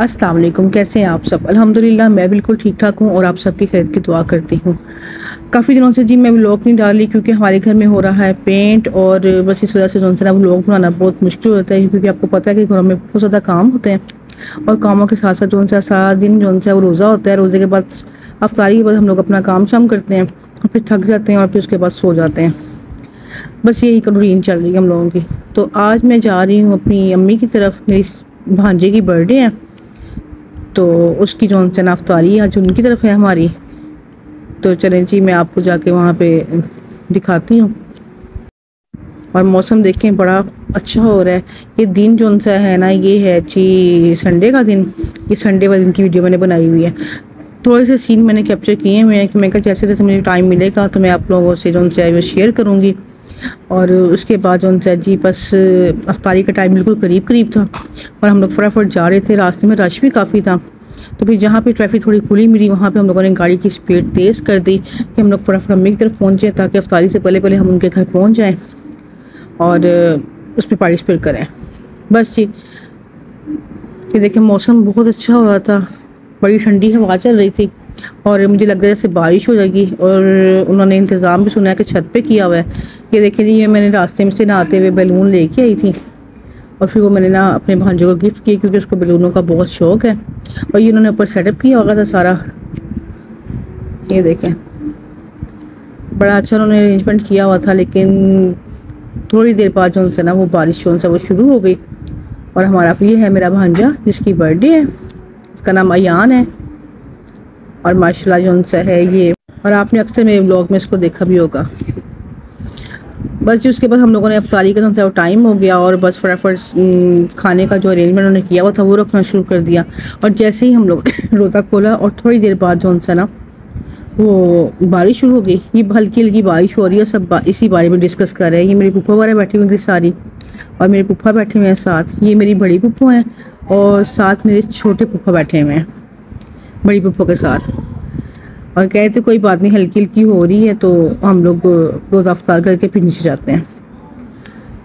अस्सलाम वालेकुम कैसे हैं आप सब? अल्हम्दुलिल्लाह, मैं बिल्कुल ठीक ठाक हूँ और आप सबकी खैर की दुआ करती हूँ। काफ़ी दिनों से जी, मैं व्लॉग नहीं डाल रही क्योंकि हमारे घर में हो रहा है पेंट और बस इस वजह से जो ना व्लॉग बनाना बहुत मुश्किल होता है क्योंकि आपको पता है कि घरों में बहुत ज़्यादा काम होते हैं और कामों के साथ साथ जो सा सारा दिन जो सा वो रोज़ा होता है। रोज़े के बाद, अफ्तारी के बाद हम लोग अपना काम शाम करते हैं, फिर थक जाते हैं और फिर उसके बाद सो जाते हैं। बस यही रूटीन चल रही है हम लोगों की। तो आज मैं जा रही हूँ अपनी अम्मी की तरफ़, मेरी भांजे की बर्थडे है। तो उसकी जो उनसे नाफ्तारी आज उनकी तरफ़ है हमारी। तो चलें जी, मैं आपको जाके वहाँ पे दिखाती हूँ। और मौसम देखें, बड़ा अच्छा हो रहा है। ये दिन जो सा है ना, ये है जी संडे का दिन। ये संडे वाले दिन की वीडियो मैंने बनाई हुई है। थोड़े से सीन मैंने कैप्चर किए हुए हैं कि मैं कहा जैसे जैसे मुझे टाइम मिलेगा तो मैं आप लोगों से जो है वो शेयर करूँगी। और उसके बाद जो सा जी, बस, अफ्तारी का टाइम बिल्कुल करीब करीब था। और हम लोग फटाफट जा रहे थे। रास्ते में रश भी काफ़ी था। तो फिर जहाँ पे ट्रैफ़िक थोड़ी खुली मिली, वहाँ पे हम लोगों ने गाड़ी की स्पीड तेज़ कर दी कि हम लोग फटाफट अम्मी की तरफ़ पहुँचे ताकि अफ्तारी से पहले पहले हम उनके घर पहुँच जाएँ और, उस पर पार्टिसिपेट करें। बस जी। ये देखिए, मौसम बहुत अच्छा हो रहा था। बड़ी ठंडी हवा चल रही थी। और मुझे लग रहा है जैसे बारिश हो जाएगी और उन्होंने इंतज़ाम भी सुना है कि छत पे किया हुआ है। ये देखिए जी, ये मैंने रास्ते में से नहाते हुए बैलून लेके आई थी और फिर वो मैंने ना अपने भांजों को गिफ्ट किया क्योंकि उसको बैलूनों का बहुत शौक है और ये उन्होंने ऊपर सेटअप किया होगा था सारा। ये देखें, बड़ा अच्छा उन्होंने अरेंजमेंट किया हुआ था, लेकिन थोड़ी देर बाद जो उनसे ना वो बारिश, जो उनसे वो शुरू हो गई। और हमारा ये है मेरा भांजा, जिसकी बर्थडे है। इसका नाम अयान है। और माशाल्लाह जो उनसे है ये। और आपने अक्सर मेरे ब्लॉग में इसको देखा भी होगा। बस जी उसके बाद हम लोगों ने अफ्तारी का जो टाइम हो गया और बस फटाफट खाने का जो अरेंजमेंट उन्होंने किया हुआ था वो रखना शुरू कर दिया। और जैसे ही हम लोग रोज़ा खोला और थोड़ी देर बाद जो उनसे ना वो बारिश शुरू हो गई। ये हल्की हल्की बारिश हो रही है सब बा, इसी बारे में डिस्कस कर रहे हैं। ये मेरी पुप्पा वाले बैठी हुई थी सारी। और मेरे पुप्पा बैठे हुए हैं साथ। ये मेरी बड़ी पुप्पो हैं और साथ मेरे छोटे पुप्पा बैठे हुए हैं। बड़ी पुप्पो के साथ। और कहते थे, कोई बात नहीं, हल्की हल्की हो रही है तो हम लोग रोज़ा अफ्तार करके फिर नीचे जाते हैं।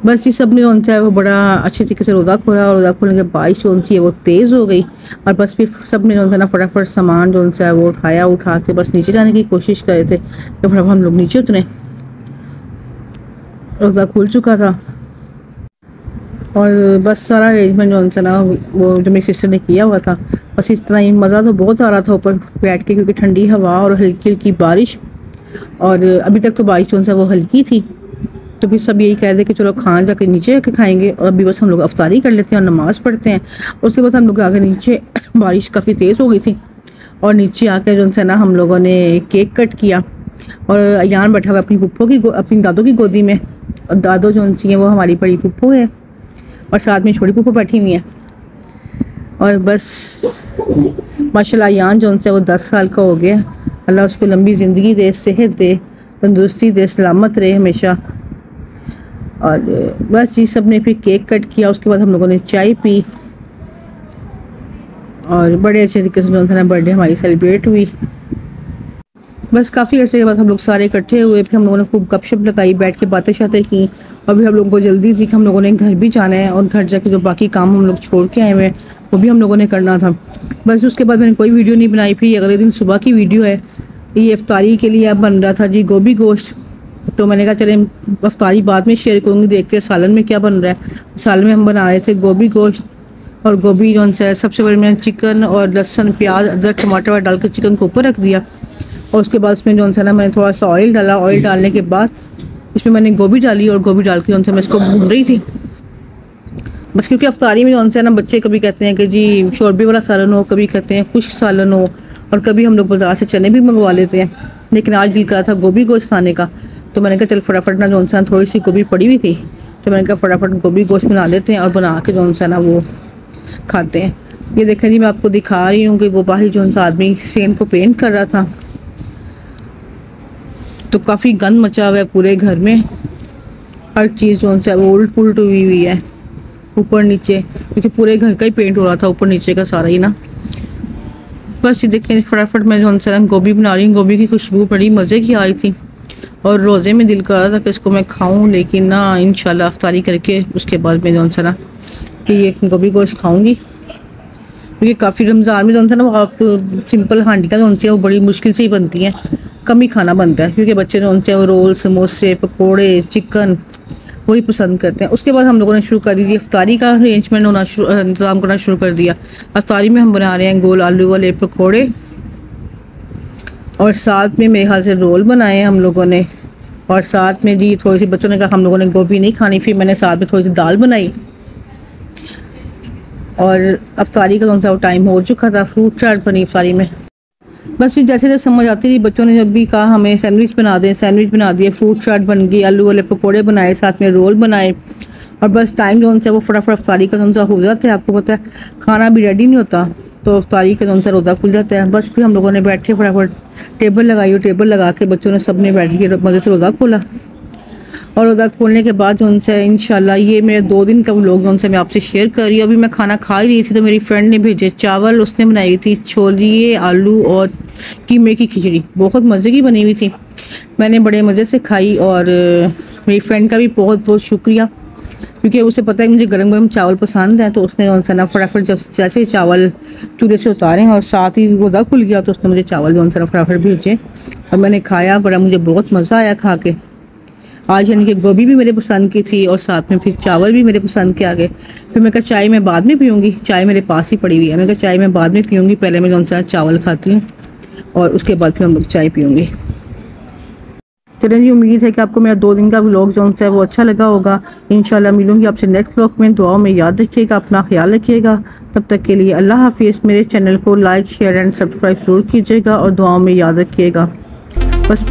बस जी, सबने जो है वो बड़ा अच्छे तरीके से रोज़ा खोला, और रोज़ा खोलने के बारिश जो सी है वो तेज़ हो गई। और बस फिर सबने ना फटाफट सामान जो है वो उठाया, उठा के बस नीचे जाने की कोशिश कर थे तो फटाफट हम लोग नीचे उतरे। रोज़ा खुल चुका था। और बस सारा अरेंजमेंट जो है ना वो जो मेरी सिस्टर ने किया हुआ था। बस इस तरह ही मज़ा तो बहुत आ रहा था ऊपर बैठ के, क्योंकि ठंडी हवा और हल्की हल्की बारिश। और अभी तक तो बारिश जो है वो हल्की थी। तो फिर सब यही कह दे कि चलो खाना जाके नीचे जाके खाएँगे। और अभी बस हम लोग अफ्तारी कर लेते हैं और नमाज़ पढ़ते हैं। उसके बाद हम लोग आगे नीचे बारिश काफ़ी तेज़ हो गई थी। और नीचे आके जो है ना हम लोगों ने केक कट किया। और अयान बैठा हुआ अपनी पुप्पो की अपनी दादों की गोदी में। और दादो जो सी हैं वो हमारी बड़ी पुप्पो है। और साथ में छोटी पुप्पो बैठी हुई हैं। और बस, माशाल्लाह, यान जो उनसे वो दस साल का हो गया। अल्लाह उसको लंबी ज़िंदगी दे, सेहत दे, तंदुरुस्ती दे, सलामत रहे हमेशा। और बस जी, सबने फिर केक कट किया, उसके बाद हम लोगों ने चाय पी। और बड़े अच्छे तरीके से जो था ना बर्थडे हमारी सेलिब्रेट हुई। बस काफ़ी अर्से के बाद हम लोग सारे इकट्ठे हुए, फिर हम लोगों ने खूब गपशप लगाई, बैठ के बातें शातें की, और भी हम लोगों को जल्दी थी कि हम लोगों ने घर भी जाना है और घर जाके जो बाकी काम हम लोग छोड़ के आए हुए हैं, वो भी हम लोगों ने करना था। बस उसके बाद मैंने कोई वीडियो नहीं बनाई, फिर अगले दिन सुबह की वीडियो है। ये अफ्तारी के लिए अब बन रहा था जी गोभी गोश्त। तो मैंने कहा, चले अफ्तारी बाद में शेयर करूँगी, देखते हैं सालन में क्या बन रहा है। सालन में हम बना रहे थे गोभी गोश्त, और गोभी जो है सबसे बड़े मैंने चिकन और लहसन, प्याज, अदरक, टमाटर डाल कर चिकन को ऊपर रख दिया। और उसके बाद उसमें जो है ना मैंने थोड़ा सा ऑयल डाला ऑयल डालने के बाद इसमें मैंने गोभी डाली और गोभी डाल के जो मैं इसको भून रही थी। बस क्योंकि अफ्तारी में जो है ना बच्चे कभी कहते हैं कि जी शोरबे वाला सालन हो कभी कहते हैं खुश्क सालन हो और कभी हम लोग बाज़ार से चने भी मंगवा लेते हैं। लेकिन आज दिल करा था गोभी गोश्त खाने का। तो मैंने कहा चल फटाफट ना जो सा थोड़ी सी गोभी पड़ी हुई थी तो मैंने कहा फटाफट गोभी गोश्त बना लेते हैं और बना के जो सा ना वो खाते हैं। ये देखें जी मैं आपको दिखा रही हूँ कि वो बाहर जो सा आदमी सेन को पेंट कर रहा था। तो काफ़ी गंद मचा हुआ है पूरे घर में। हर चीज़ जो सा वो उल्ट पुलट हुई हुई है। ऊपर नीचे, क्योंकि पूरे घर का ही पेंट हो रहा था, ऊपर नीचे का सारा ही ना। बस ये देखें फटाफट मैं जो सा गोभी बना रही हूँ। गोभी की खुशबू बड़ी मज़े की आई थी। और रोज़े में दिल कर रहा था कि इसको मैं खाऊं, लेकिन ना इन अफ्तारी करके उसके बाद मैं जो सा ना कि ये गोभी गोश्त खाऊँगी। क्योंकि काफ़ी रमज़ान में जो सा ना आप सिंपल हांडी का जो सी वो बड़ी मुश्किल से ही बनती हैं। कम ही खाना बनता है, क्योंकि बच्चे जो से वो रोल, समोसे, पकौड़े, चिकन, वही पसंद करते हैं। उसके बाद हम लोगों ने शुरू कर दी अफ्तारी का अरेंजमेंट होना शुरू इंतज़ाम करना शुरू कर दिया। अफ्तारी में हम बना रहे हैं गोल आलू वाले पकौड़े और साथ में मेरे ख्याल से रोल बनाए हैं हम लोगों ने। और साथ में जी थोड़ी सी बच्चों ने कहा, हम लोगों ने गोभी नहीं खानी, फिर मैंने साथ में थोड़ी सी दाल बनाई। और अफ्तारी का कौन सा टाइम हो चुका था फ्रूट चाट बनी अफ्तारी में। बस फिर जैसे जैसे समझ आती थी बच्चों ने जब भी कहा, हमें सैंडविच बना दें सैंडविच बना दिए फ्रूट चाट बन गई, आलू वाले पकौड़े बनाए, साथ में रोल बनाए। और बस टाइम जो उनसे, वो फटाफट अफ्तारी का जो हो जाता है। आपको पता है, खाना भी रेडी नहीं होता तो अफ्तारी का जो सा खुल जाता है। बस फिर हम लोगों ने बैठे फटाफट टेबल लगाई और टेबल लगा के बच्चों ने सबने बैठ के मज़े से रोज़ा खोला। और रोज़ा खोलने के बाद जो उनसे इन ये मेरे दो दिन का लोग उनसे मैं आपसे शेयर कर रही हूँ। अभी मैं खाना खा ही रही थी तो मेरी फ्रेंड ने भेजे चावल, उसने बनाई थी छोलिए आलू और कीमे की खिचड़ी। बहुत मज़े की बनी हुई थी। मैंने बड़े मज़े से खाई और मेरी फ्रेंड का भी बहुत बहुत शुक्रिया, क्योंकि उसे पता है मुझे गर्म गर्म चावल पसंद है तो उसने उनसे ना फटाफट जब जैसे चावल चूल्हे से उतारे और साथ ही रोदा खुल गया तो उसने मुझे चावल जो उनसे ना फटाफट भेजे। और मैंने खाया, बड़ा मुझे बहुत मज़ा आया खा के। आज यानी कि गोभी भी मेरे पसंद की थी और साथ में फिर चावल भी मेरे पसंद के आ गए। फिर मैं कहा, चाय मैं बाद में पीऊँगी। चाय मेरे पास ही पड़ी हुई है। मैं कहा, चाय मैं बाद में पीऊँगी। पहले मैं जो सा चावल खाती हूँ और उसके बाद फिर हम चाय पीऊँगी। चलें जी, उम्मीद है कि आपको मेरा दो दिन का व्लॉग जो है वो अच्छा लगा होगा। इन मिलूँगी आपसे नेक्स्ट व्लॉग में। दुआओं में याद रखिएगा, अपना ख्याल रखिएगा। तब तक के लिए अल्लाह हाफिज़। मेरे चैनल को लाइक शेयर एंड सब्सक्राइब ज़रूर कीजिएगा और दुआओं में याद रखिएगा। बस